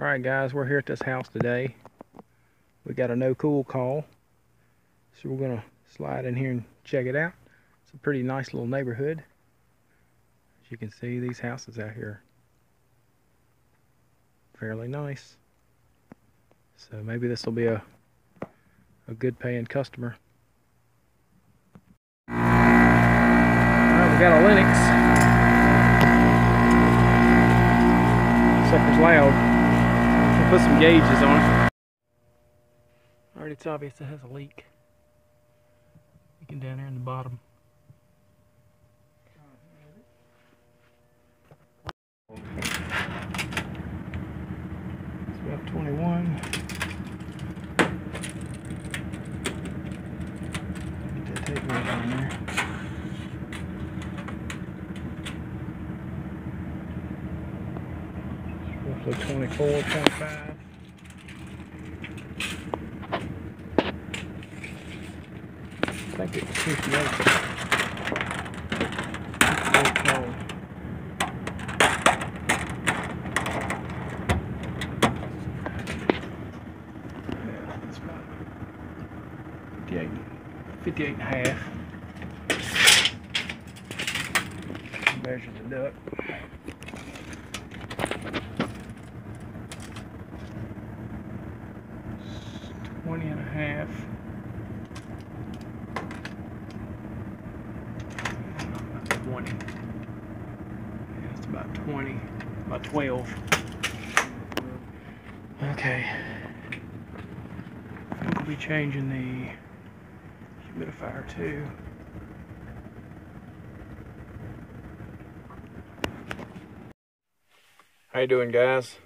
All right, guys, we're here at this house today. We got a no cool call. So we're gonna slide in here and check it out. It's a pretty nice little neighborhood. As you can see, these houses out here fairly nice. So maybe this will be a a good paying customer. All right, we got a Lennox. Sucker's loud. Put some gauges on it. Alright, it's obvious it has a leak. Looking down there in the bottom. It's about 21. Get that tape right on there. So 24, 25. I think it's 58. Fifty-eight and a half. Measure the duct. 20 and a half. About 20. Yeah, it's about 20, about 12. Okay. we'll be changing the humidifier too. How you doing guys?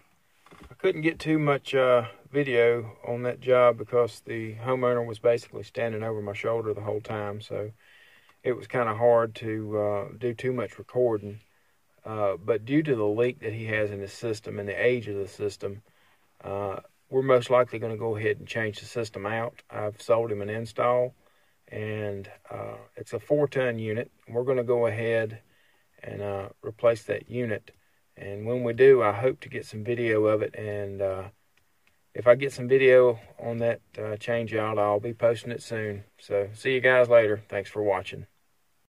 Couldn't get too much uh, video on that job because the homeowner was basically standing over my shoulder the whole time, so it was kind of hard to uh, do too much recording. Uh, but due to the leak that he has in his system and the age of the system, uh, we're most likely going to go ahead and change the system out. I've sold him an install, and uh, it's a four-ton unit. We're going to go ahead and uh, replace that unit. And when we do, I hope to get some video of it. And uh, if I get some video on that uh, change out, I'll be posting it soon. So see you guys later. Thanks for watching.